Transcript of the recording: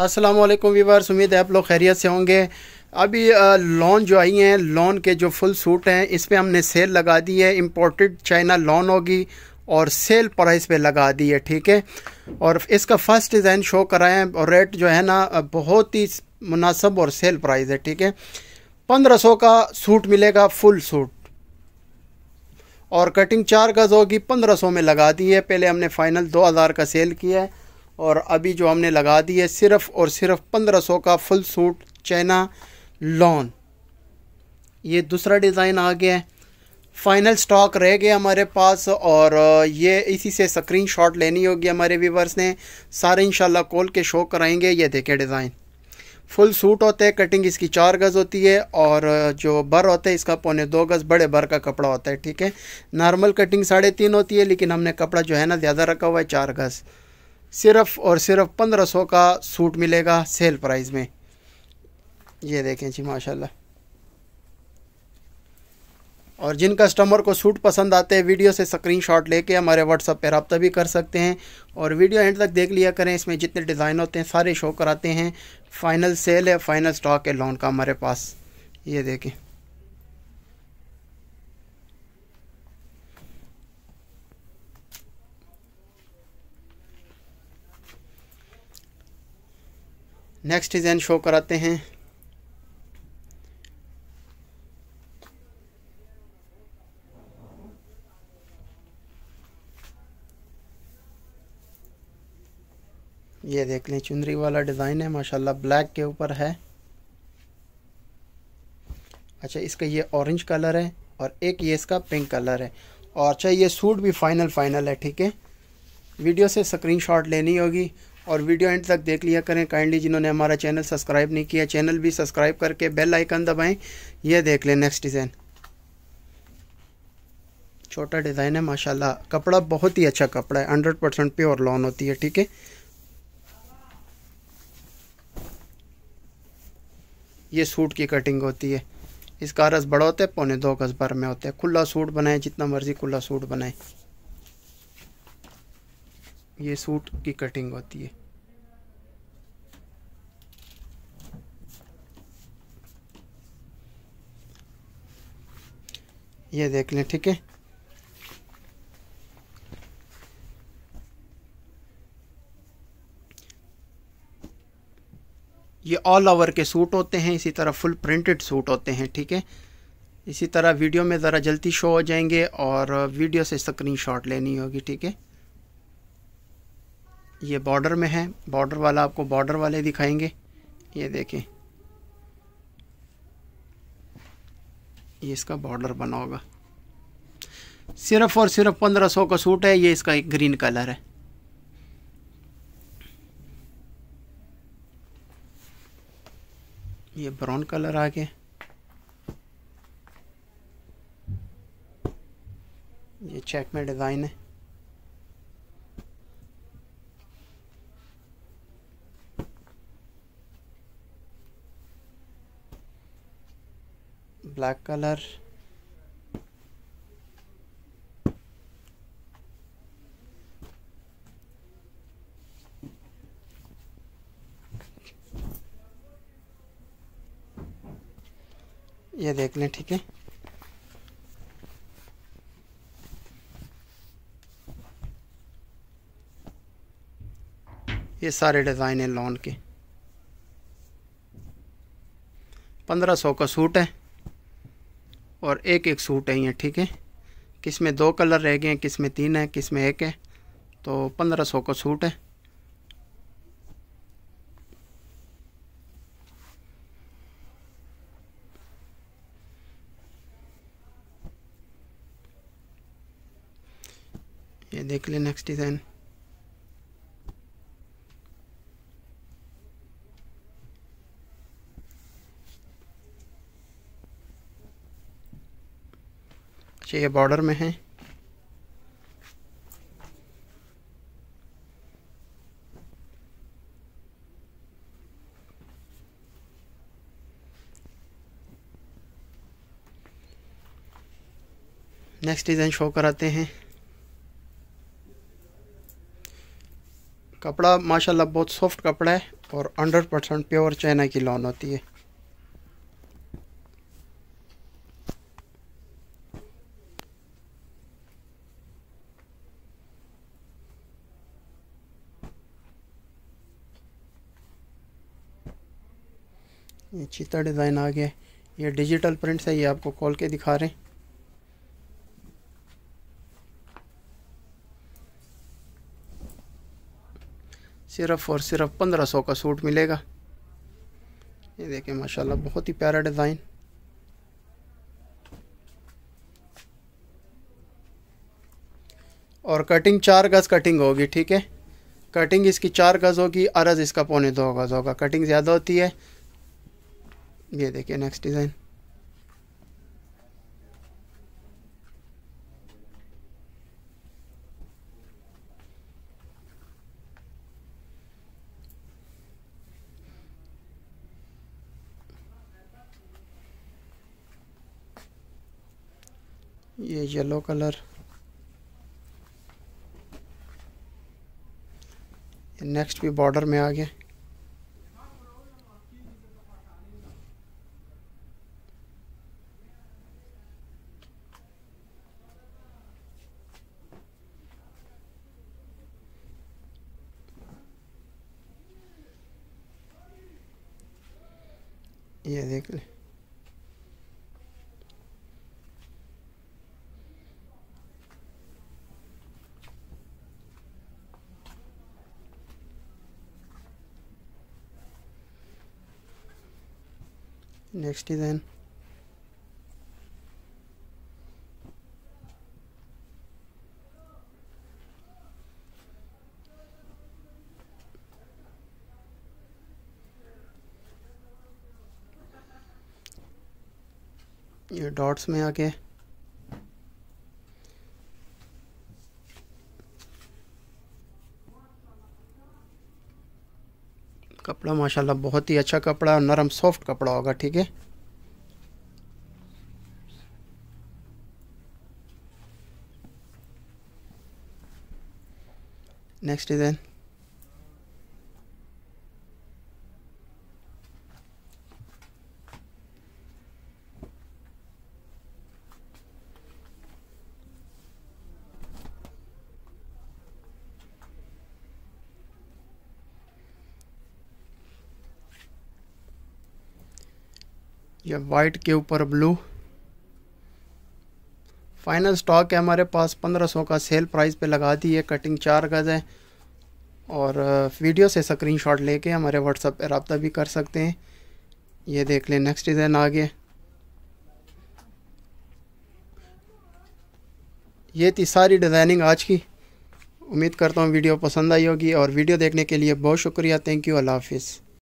अस्सलाम वालेकुम वीवर्स उम्मीद है आप लोग खैरियत से होंगे। अभी लॉन जो आई हैं, लॉन के जो फुल सूट हैं इस पर हमने सेल लगा दी है इम्पोर्टेड चाइना लॉन होगी और सेल प्राइस पे लगा दी है, ठीक है? और इसका फ़र्स्ट डिज़ाइन शो कराएँ और रेट जो है ना बहुत ही मुनासब और सेल प्राइस है, ठीक है? पंद्रह सौ का सूट मिलेगा, फुल सूट। और कटिंग चार गज़ होगी, पंद्रह सौ में लगा दी है। पहले हमने फ़ाइनल दो हज़ार का सेल किया है। और अभी जो हमने लगा दी है सिर्फ़ और सिर्फ़ पंद्रह सौ का फुल सूट चाइना लॉन। ये दूसरा डिज़ाइन आ गया है। फाइनल स्टॉक रह गया हमारे पास और ये इसी से स्क्रीन शॉट लेनी होगी हमारे व्यूवर्स ने। सारे इंशाल्लाह कॉल के शो कराएँगे। ये देखें डिज़ाइन। फुल सूट होते हैं, कटिंग इसकी चार गज़ होती है और जो बर होता है, इसका पौने दो गज़ बड़े बर का कपड़ा होता है, ठीक है? नॉर्मल कटिंग साढ़े तीन होती है, लेकिन हमने कपड़ा जो है ना, ज़्यादा रखा हुआ है, चार गज़। सिर्फ़ और सिर्फ़ पंद्रह सौ का सूट मिलेगा सेल प्राइस में। ये देखें जी, माशाल्लाह। और जिन कस्टमर को सूट पसंद आते हैं, वीडियो से स्क्रीनशॉट लेके हमारे व्हाट्सअप पर रबता भी कर सकते हैं। और वीडियो एंड तक देख लिया करें, इसमें जितने डिज़ाइन होते हैं, सारे शो कराते हैं। फाइनल सेल है, फाइनल स्टॉक है, लोन का हमारे पास। ये देखें। नेक्स्ट डिज़ाइन शो कराते हैं। ये देख लें, चुनरी वाला डिज़ाइन है, माशाल्लाह ब्लैक के ऊपर है। अच्छा इसका ये ऑरेंज कलर है और एक ये इसका पिंक कलर है। और अच्छा ये सूट भी फाइनल फाइनल है, ठीक है? वीडियो से स्क्रीनशॉट लेनी होगी। और वीडियो एंड तक देख लिया करें। काइंडली जिन्होंने हमारा चैनल सब्सक्राइब नहीं किया, चैनल भी सब्सक्राइब करके बेल आइकन दबाएँ, ये देख लें नेक्स्ट डिज़ाइन छोटा डिज़ाइन है, माशाल्लाह। कपड़ा बहुत ही अच्छा कपड़ा है हंड्रेड परसेंट प्योर लॉन होती है, ठीक है? ये सूट की कटिंग होती है। इसका रस बड़ा होता है, पौने दो गज भर में होता है। खुला सूट बनाए, जितना मर्ज़ी खुला सूट बनाए। ये सूट की कटिंग होती है। ये देख लें, ठीक है? ये ऑल ओवर के सूट होते हैं, इसी तरह फुल प्रिंटेड सूट होते हैं, ठीक है? इसी तरह वीडियो में ज़रा जल्दी शो हो जाएँगे और वीडियो से स्क्रीन शॉट लेनी होगी, ठीक है? ये बॉर्डर में है। बॉर्डर वाला आपको बॉर्डर वाले दिखाएँगे। ये देखें। ये इसका बॉर्डर बना होगा। सिर्फ़ और सिर्फ़ पंद्रह सौ का सूट है। ये इसका एक ग्रीन कलर है। ये ब्राउन कलर आ गया। ये चेक में डिज़ाइन है। ब्लैक कलर ये देख लें, ठीक है? ये सारे डिज़ाइन हैं लॉन के। पंद्रह सौ का सूट है। और एक एक सूट है ये, ठीक है? किसमें दो कलर रह गए हैं, किसमें तीन है, किसमें एक है तो पंद्रह सौ का सूट है। ये देख लें नेक्स्ट डिज़ाइन अच्छा ये बॉर्डर में है। नेक्स्ट डिज़ाइन शो कराते हैं। कपड़ा, माशाल्लाह बहुत सॉफ्ट कपड़ा है और हंड्रेड परसेंट प्योर चाइना की लॉन होती है। चीता डिज़ाइन आ गया ये डिजिटल प्रिंट्स है, ये आपको खोल के दिखा रहे हैं। सिर्फ़ और सिर्फ़ पंद्रह सौ का सूट मिलेगा। ये देखें माशाल्लाह, बहुत ही प्यारा डिज़ाइन। और कटिंग, चार गज़ कटिंग होगी, ठीक है? कटिंग इसकी चार गज़ होगी, अरज इसका पौने दो गज़ होगा। कटिंग ज़्यादा होती है ये देखिए नेक्स्ट डिज़ाइन ये येलो कलर नेक्स्ट भी बॉर्डर में आ गया. ये देख ले next design ये डॉट्स में आके। कपड़ा माशाल्लाह बहुत ही अच्छा कपड़ा, नरम सॉफ्ट कपड़ा होगा, ठीक है? नेक्स्ट डिज़ाइन ये वाइट के ऊपर ब्लू फाइनल स्टॉक है हमारे पास, पंद्रह सौ का सेल प्राइस पे लगा दी है कटिंग चार गज है. और वीडियो से स्क्रीनशॉट लेके हमारे व्हाट्सएप पे रबता भी कर सकते हैं. ये देख लें नेक्स्ट डिज़ाइन आ गया ये थी सारी डिज़ाइनिंग आज की. उम्मीद करता हूँ वीडियो पसंद आई होगी और वीडियो देखने के लिए बहुत शुक्रिया. थैंक यू अल्लाह हाफिज़